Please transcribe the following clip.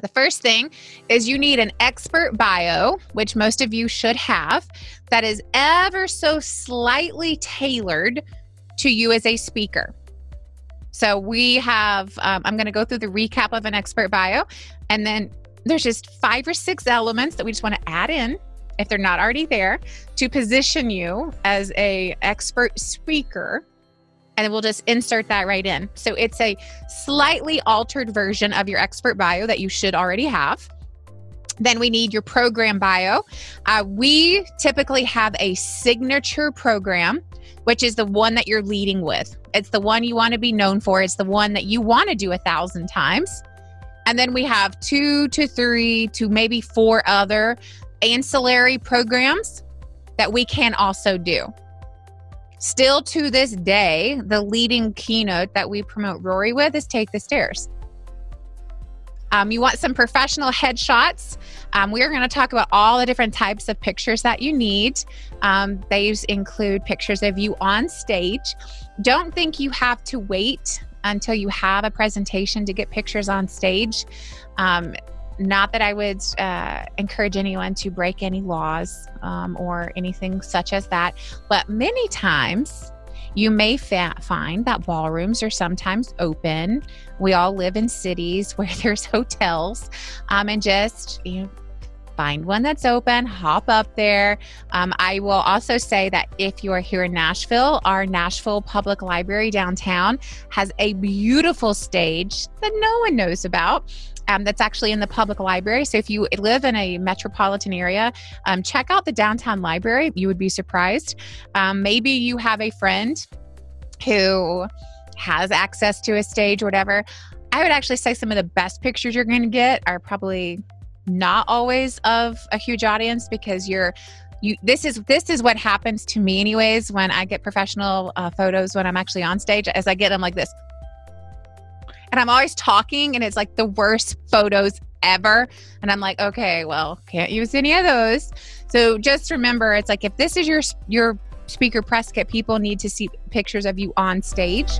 The first thing is you need an expert bio, which most of you should have, that is ever so slightly tailored to you as a speaker. So we have, um, I'm going to go through the recap of an expert bio, and then there's just five or six elements that we just want to add in if they're not already there to position you as a expert speaker and we'll just insert that right in. So it's a slightly altered version of your expert bio that you should already have. Then we need your program bio. Uh, we typically have a signature program, which is the one that you're leading with. It's the one you want to be known for. It's the one that you want to do a thousand times. And then we have two to three to maybe four other ancillary programs that we can also do. Still to this day, the leading keynote that we promote Rory with is Take the Stairs. Um, you want some professional headshots. Um, we are going to talk about all the different types of pictures that you need. Um, these include pictures of you on stage. Don't think you have to wait until you have a presentation to get pictures on stage. Not that I would uh, encourage anyone to break any laws um, or anything such as that, but many times you may fa- find that ballrooms are sometimes open. We all live in cities where there's hotels, um, and just you know, find one that's open, hop up there. Um, I will also say that if you are here in Nashville, our Nashville Public Library downtown has a beautiful stage that no one knows about um, that's actually in the public library. So if you live in a metropolitan area, um, check out the downtown library. You would be surprised. Um, maybe you have a friend who has access to a stage or whatever. I would actually say some of the best pictures you're going to get are probably not always of a huge audience because you're you this is this is what happens to me anyways when i get professional uh, photos when i'm actually on stage as i get them like this and I'm always talking and it's like the worst photos ever. And I'm like, okay, well, can't use any of those. So just remember, it's like if this is your your speaker press kit, people need to see pictures of you on stage.